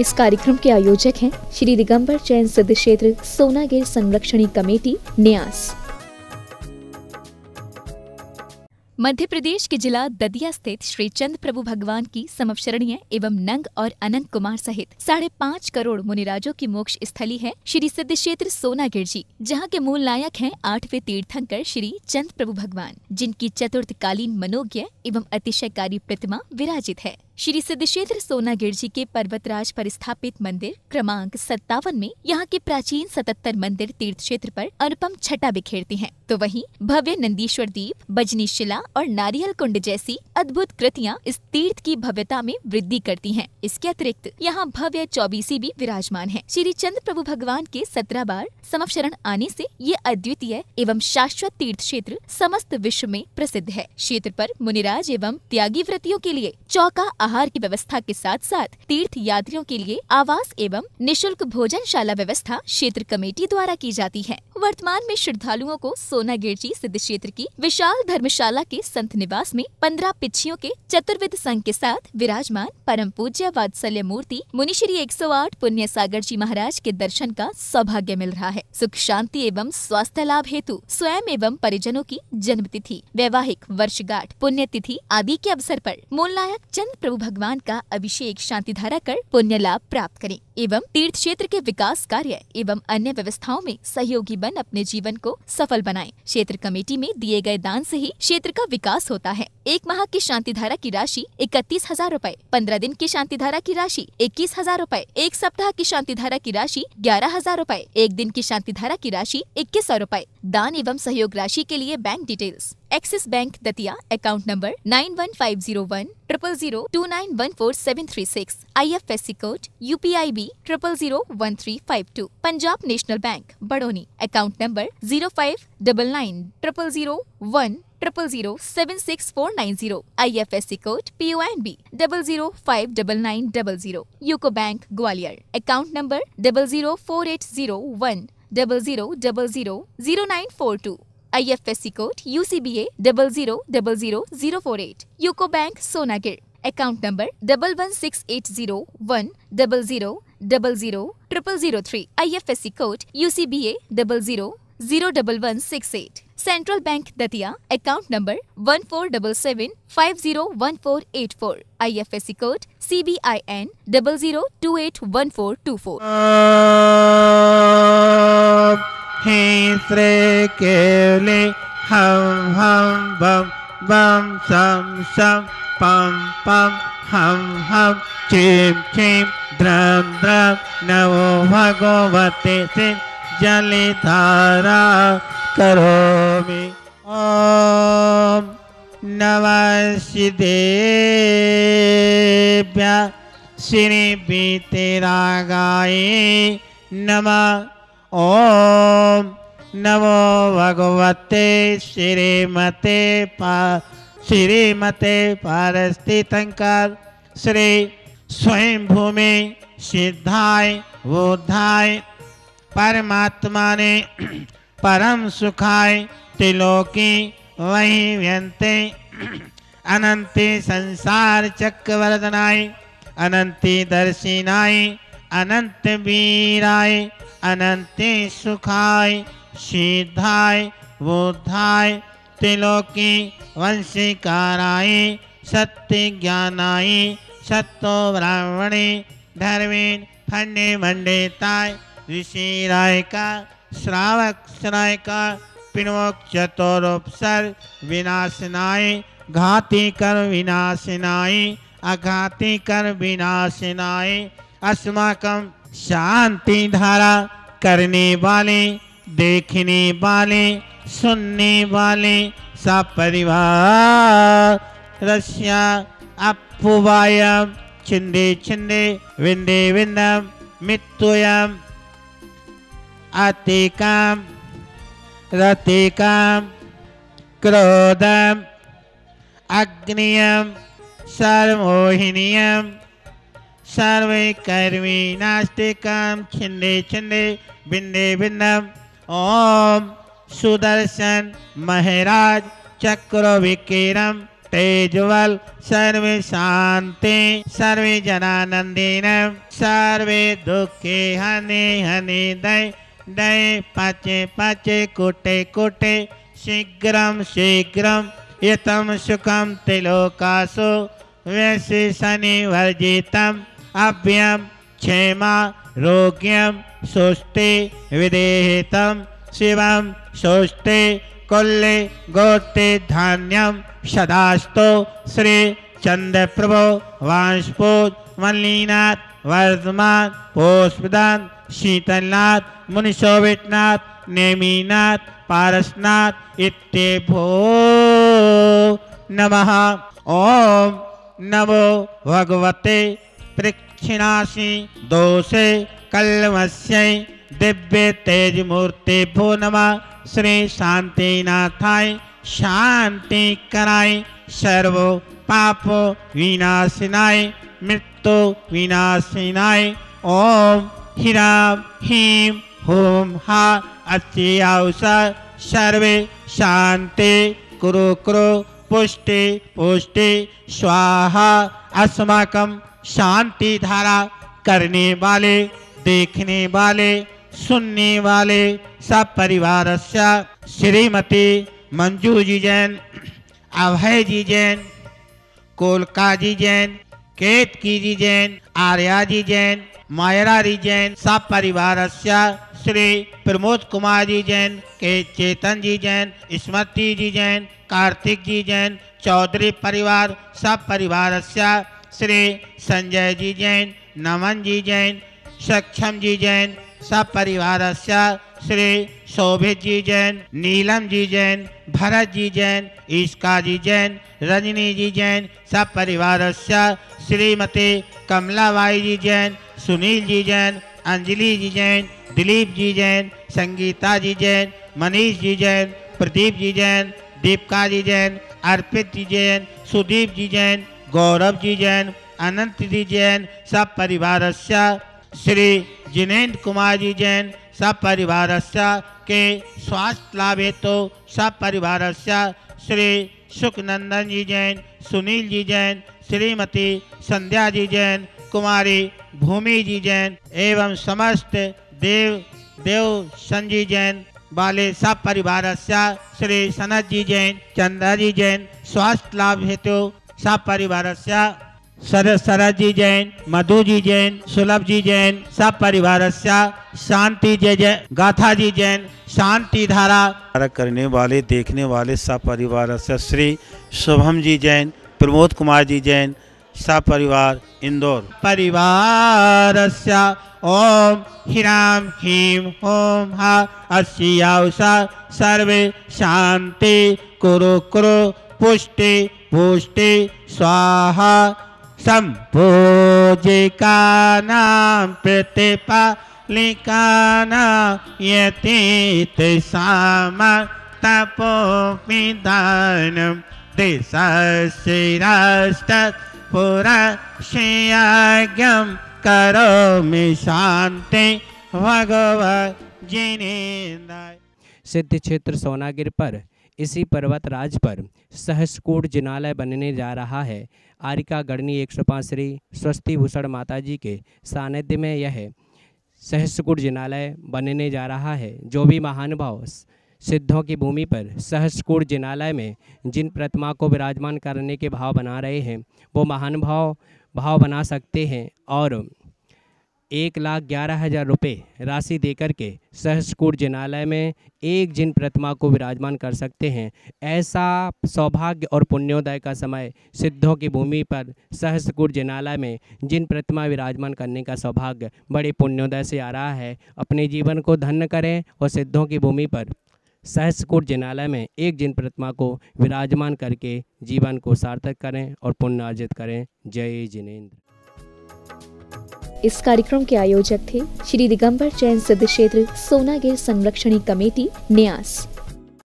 इस कार्यक्रम के आयोजक हैं श्री दिगंबर जैन सिद्ध क्षेत्र सोनागिर संरक्षणी कमेटी, न्यास। मध्य प्रदेश के जिला ददिया स्थित श्री चंद प्रभु भगवान की समवशरणीय एवं नंग और अनंत कुमार सहित साढ़े पाँच करोड़ मुनिराजों की मोक्ष स्थली है श्री सिद्ध क्षेत्र सोनागिर जी, जहाँ के मूल नायक हैं आठवें तीर्थंकर श्री चंद प्रभु भगवान, जिनकी चतुर्थकालीन मनोज्ञ एवं अतिशयकारी प्रतिमा विराजित है। श्री सिद्ध क्षेत्र सोनागिर जी के पर्वतराज पर स्थापित मंदिर क्रमांक सत्तावन में यहाँ के प्राचीन सतहत्तर मंदिर तीर्थ क्षेत्र पर अनुपम छटा बिखेरती हैं। तो वहीं भव्य नंदीश्वर दीप, बजनी शिला और नारियल कुंड जैसी अद्भुत कृतियाँ इस तीर्थ की भव्यता में वृद्धि करती हैं। इसके अतिरिक्त यहाँ भव्य चौबीसी भी विराजमान है श्री चंद्र प्रभु भगवान के सत्रह बार समक्षरण आने से ये अद्वितीय एवं शाश्वत तीर्थ क्षेत्र समस्त विश्व में प्रसिद्ध है क्षेत्र पर मुनिराज एवं त्यागी व्रतियों के लिए चौका आहार की व्यवस्था के साथ साथ तीर्थ यात्रियों के लिए आवास एवं निशुल्क भोजनशाला व्यवस्था क्षेत्र कमेटी द्वारा की जाती है। वर्तमान में श्रद्धालुओं को सोना गिरजी सिद्ध क्षेत्र की विशाल धर्मशाला के संत निवास में पंद्रह पिछियों के चतुर्विद संघ के साथ विराजमान परम पूज्य वात्सल्य मूर्ति मुनिश्री 108 पुण्य सागर जी महाराज के दर्शन का सौभाग्य मिल रहा है। सुख, शांति एवं स्वास्थ्य लाभ हेतु स्वयं एवं परिजनों की जन्म तिथि वैवाहिक वर्षगांठ पुण्य तिथि आदि के अवसर पर मूल नायक चंद प्रभु भगवान का अभिषेक शांति धारा कर पुण्य लाभ प्राप्त करें। एवं तीर्थ क्षेत्र के विकास कार्य एवं अन्य व्यवस्थाओं में सहयोगी बन अपने जीवन को सफल बनाएँ। क्षेत्र कमेटी में दिए गए दान से ही क्षेत्र का विकास होता है। एक माह की शांति धारा की राशि इकतीस हज़ार रूपए। पंद्रह दिन की शांति धारा की राशि इक्कीस हज़ार रूपए। एक सप्ताह की शांति धारा की राशि ग्यारह हज़ार रूपए। एक दिन की शांति धारा की राशि इक्कीस सौ रूपए। दान एवं सहयोग राशि के लिए bank details. Axis bank Datia account number nine one five zero one, triple zero two nine one four seven three six. I F S C code U P I B triple zero one three five two Punjab national bank Badoni account number zero five double nine triple zero one triple zero seven six four nine zero I F S C code P O N B double zero five double nine double zero UCO bank Gwalior account number double zero four eight zero one double zero double zero zero nine four two IFSC code UCBA double zero double zero zero four eight. UCO Bank Number double one six eight zero one double zero double zero triple zero three. IFSC code UCBA double zero zero double one six eight. Central Bank Datia. Account number one four double seven five zero one four eight four. IFSC code CBIN double zero two eight one four two four. हे श्री केले हम हम बम बम सम सम पम पम हम हम चिम चिम द्रम द्रम नमो भगवते से जलिधारा करोमि ॐ नमः सिद्धेभ्य श्रीपीतिरागाय नमः ॐ नमो भगवते श्रीमते पा, श्रीमते पारस्थितंकर श्री स्वयं भूमि सिद्धाय बोधाय परमात्मा ने परम सुखाय त्रिलोकी वही व्यंते अनंति संसार चक्रवर्धनाय, अनंति दर्शिनाय, अनंत वीराय, अनंते सुखाय सिद्धाय बोधाय त्रिलोकी, वंशीकाराय सत्य ज्ञानाय सत्तो ब्राह्मणे, धर्मेण फंडे मंडेताय ऋषि राय का श्रावक राय का पिणोक चतुरोपसर विनाशनाय घाती कर विनाशनाय अघाती कर विनाशनाय अस्माकम शांति धारा करने वाले देखने वाले, सुनने वाले, सब परिवार, रस्या अपुवायम छिंदे छिंदे, विंदे विंदम मित्तुयम अतिकम रतिकम क्रोधम, अग्नियम, सर्वमोहिनियम सर्वे कर्मी नास्तिकम, छिंदे छिंदे बिंदे बिंदम ओम सुदर्शन महाराज चक्र विकीरम तेजवल, सर्वे शांति, सर्वे जनानंदीन सर्वे दुखे हने हने दय दय पचे पचे कुटे कुटे शीघ्रम शीघ्रम यतम सुखम तिलोकासो वैसे शनि वर्जितम अभ्यम क्षेमा, रोग्यम सुष्टि विदेहितम शिवम सुष्टि कुल्ले गोते धान्यम सदास्तो श्री चंद्र प्रभो वांशपोत, मल्लीनाथ, वर्धमान पुष्पदान शीतलनाथ मुनिशोभितनाथ नेमीनाथ, पारसनाथ इत्येभो नमः। ओम नमो भगवते प्रक्षिणासी दोषे कल्मस्यै दिव्य तेज मूर्ति भो नमः। श्री शांतिनाथाय शांति कराय, सर्व पाप विनाशिनाय, मृत्यु विनाशिनाय। ओम ह्रीम ह्रीं हुम हा अत्यावसा सर्वे शांति कुरु कुरु, पुष्टि पुष्टि। स्वाहा अस्माकम शांति धारा करने वाले देखने वाले सुनने वाले सब परिवार श्रीमती मंजू जी जैन अभय जी जैन कोलका जी जैन केतकी जी जैन आर्या जी जैन मायरा जी जैन सब परिवार श्री प्रमोद कुमार जी जैन के चेतन जी जैन स्मृति जी जैन कार्तिक जी जैन चौधरी परिवार सब परिवार श्री संजय जी जैन नमन जी जैन सक्षम जी जैन सब परिवार श्री शोभित जी जैन नीलम जी जैन भरत जी जैन ईश्का जी जैन रजनी जी जैन सब परिवार श्रीमती कमलाबाई जी जैन सुनील जी जैन अंजलि जी जैन दिलीप जी जैन संगीता जी जैन मनीष जी जैन प्रदीप जी जैन दीपका जी जैन अर्पित जी जैन सुदीप जी जैन गौरव जी जैन अनंत जी जैन सब परिवार श्री जिनेन्द्र कुमार जी जैन सब परिवार के स्वास्थ्य लाभ तो सब परिवार श्री सुखनंदन जी जैन, सुनील जी जैन, श्रीमती संध्या जी जैन, कुमारी भूमि जी जैन एवं समस्त देव देव संजी जैन वाले सब परिवार श्री सनत जी जैन, चंदा जी जैन स्वास्थ्य लाभ हेतु सब परिवार सरस शरद जी जैन मधु जी जैन सुलभ जी जैन सब परिवार शांति जय जय गाथा जी जैन शांति धारा। करने वाले देखने वाले सब परिवार श्री शुभम जी जैन प्रमोद कुमार जी जैन सपरिवार इंदौर। परिवार ओम ह्रीम ह्रीम ओम हा अस्याउषा सर्वे शांति कुरु कुरु पुष्टि पुष्टि स्वाहा। संपूजिका नाम प्रतिपा लिकाना यतीत साम तपो पिदानम दिशस्ति राष्ट्र पुरशयाज्ञम शांति भगवत जिनेन्द्र सिद्ध क्षेत्र सोनागिर पर, इसी पर्वत राज पर, सहस्कूट जिनालय बनने जा रहा है। आरिका गढ़नी एक सौ पाँच श्री स्वस्ति भूषण माता जी के सानिध्य में यह सहस्रकुट जिनालय बनने जा रहा है। जो भी महानुभाव सिद्धों की भूमि पर सहस्रकुट जिनालय में जिन प्रतिमा को विराजमान करने के भाव बना रहे हैं, वो महानुभाव भाव बना सकते हैं और एक लाख ग्यारह हज़ार रुपये राशि देकर के सहस्कूट जिनालय में एक जिन प्रतिमा को विराजमान कर सकते हैं, ऐसा सौभाग्य और पुण्योदय का समय सिद्धों की भूमि पर सहस्कूट जिनालय में जिन प्रतिमा विराजमान करने का सौभाग्य बड़े पुण्योदय से आ रहा है, अपने जीवन को धन्य करें और सिद्धों की भूमि पर सहस्कूट जिनालय में एक जिन प्रतिमा को विराजमान करके जीवन को सार्थक करें और पुण्य अर्जित करें। जय जिनेन्द्र। इस कार्यक्रम के आयोजक थे श्री दिगंबर जैन सिद्ध क्षेत्र सोनागिर संरक्षणी कमेटी न्यास।